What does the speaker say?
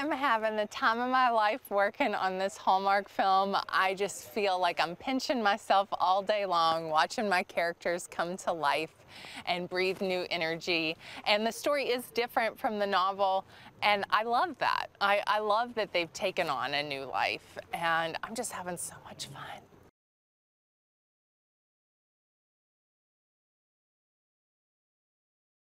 I'm having the time of my life working on this Hallmark film. I just feel like I'm pinching myself all day long, watching my characters come to life and breathe new energy. And the story is different from the novel, and I love that. I, I love that they've taken on a new life, and I'm just having so much fun.